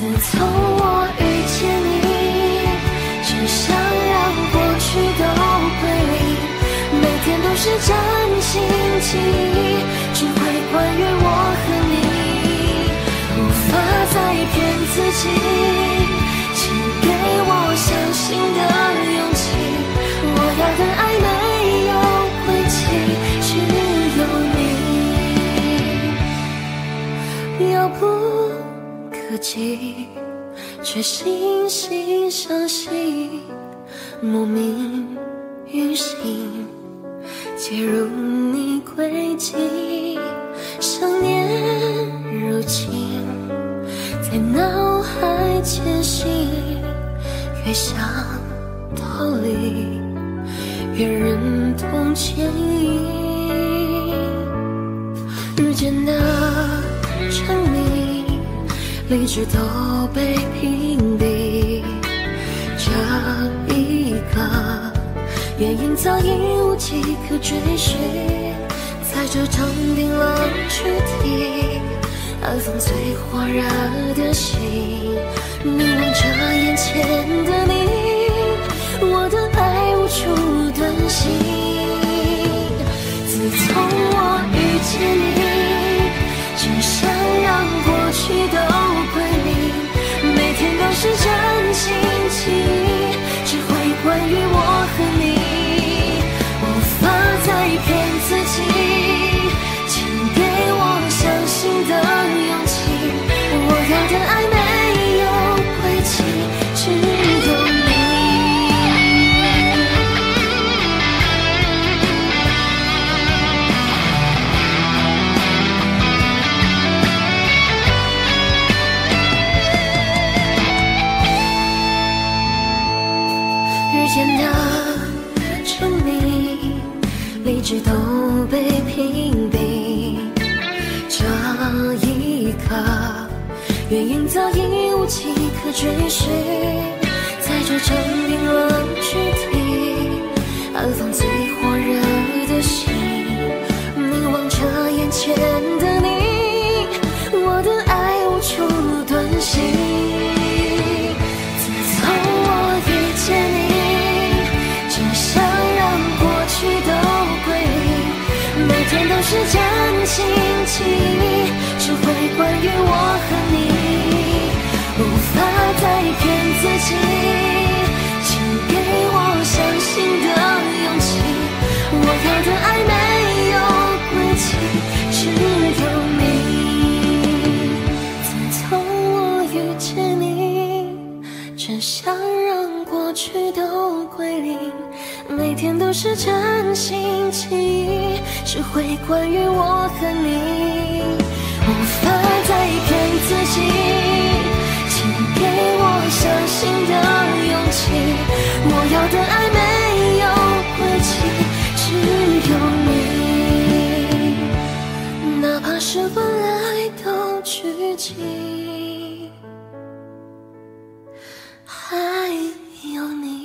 自从我遇见你，只想要过去都归零，每天都是崭新记忆，只会关于我和你，无法再骗自己，却惺惺相惜，莫名于心，介入你轨迹，想念如情，在脑海前行，越想逃离，越忍痛牵引，日渐的沉迷，理智都被屏蔽，这一刻。原因早已无迹可追寻，在这场冰冷躯体，寒风最火热的心，凝望着眼前的是崭一直都被屏蔽。这一刻，原因早已无迹可追寻，在这场冰冷躯体，寒风最是将心情，天都是真心情，只会关于我和你，无法再骗自己，请给我相信的勇气。我要的爱没有过期，只有你，哪怕是把爱都拒之，还有你。